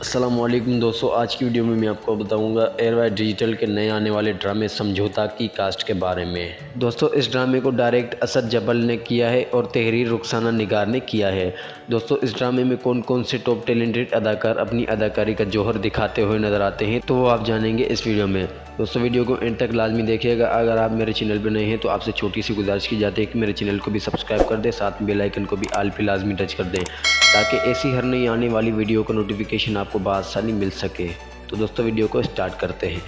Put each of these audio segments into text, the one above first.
असलम दोस्तों, आज की वीडियो में मैं आपको बताऊँगा एयरवाई डिजिटल के नए आने वाले ड्रामे समझौता की कास्ट के बारे में। दोस्तों, इस ड्रामे को डायरेक्ट असद जबल ने किया है और तहरीर रुखसाना निगार ने किया है। दोस्तों, इस ड्रामे में कौन कौन से टॉप टैलेंटेड अदाकार अपनी अदाकारी का जौहर दिखाते हुए नज़र आते हैं तो वो आप जानेंगे इस वीडियो में। दोस्तों, वीडियो को एंड तक लाजमी देखिएगा। अगर आप मेरे चैनल पर नए हैं तो आपसे छोटी सी गुजारिश की जाती है कि मेरे चैनल को भी सब्सक्राइब कर दें, साथ में बेलाइकन को भी आल फिर लाजमी टच कर दें। ताकि ऐसी हर नई आने वाली वीडियो का नोटिफिकेशन आपको बसानी मिल सके। तो दोस्तों, वीडियो को स्टार्ट करते हैं।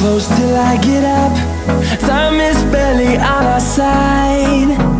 Close till I get up. Time is barely on our side.